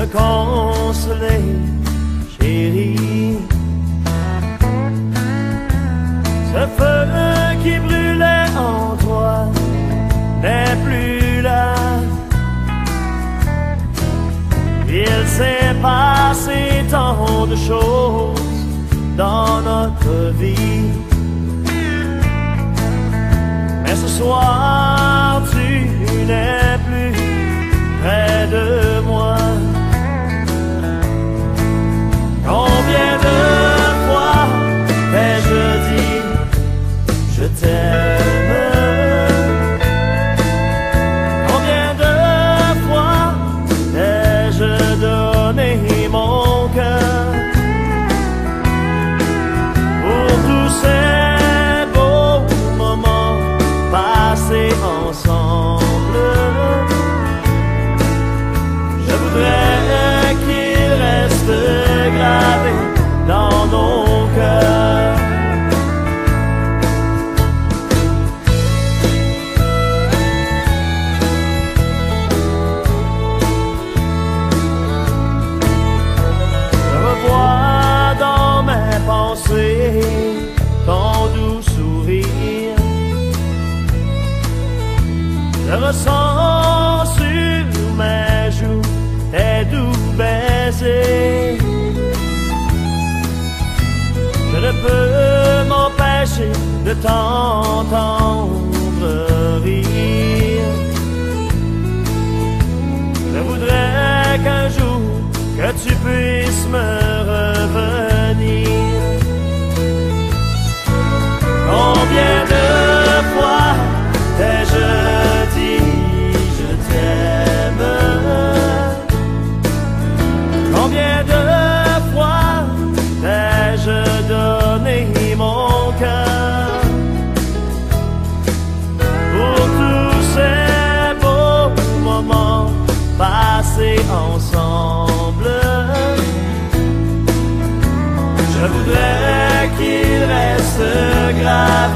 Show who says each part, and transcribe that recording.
Speaker 1: me consoler, chérie. Ce feu qui brûlait en toi n'est plus là. Il s'est passé tant de choses dans notre vie. Mais ce soir, Je ressens sur mes joues tes doux baisers. Je ne peux m'empêcher de t'entendre rire. Je voudrais qu'un jour que tu puisses me Je voudrais qu'il reste grave.